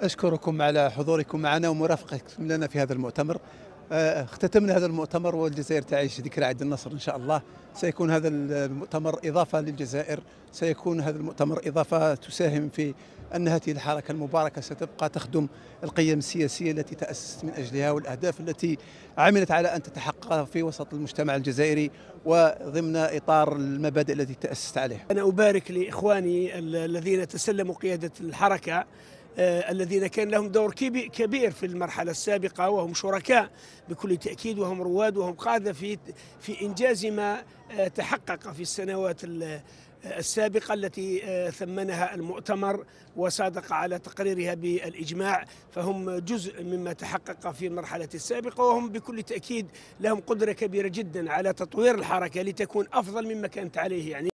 أشكركم على حضوركم معنا ومرافقتكم لنا في هذا المؤتمر. آه، اختتمنا هذا المؤتمر والجزائر تعيش ذكرى عيد النصر إن شاء الله. سيكون هذا المؤتمر إضافة للجزائر. سيكون هذا المؤتمر إضافة تساهم في أن هذه الحركة المباركة ستبقى تخدم القيم السياسية التي تأسست من أجلها والأهداف التي عملت على أن تتحقق في وسط المجتمع الجزائري وضمن إطار المبادئ التي تأسست عليها. أنا أبارك لإخواني الذين تسلموا قيادة الحركة الذين كان لهم دور كبير في المرحلة السابقة وهم شركاء بكل تأكيد وهم رواد وهم قادة في في إنجاز ما آه، تحقق في السنوات السابقة التي آه، ثمنها المؤتمر وصادق على تقريرها بالإجماع. فهم جزء مما تحقق في المرحلة السابقة وهم بكل تأكيد لهم قدرة كبيرة جدا على تطوير الحركة لتكون أفضل مما كانت عليه يعني.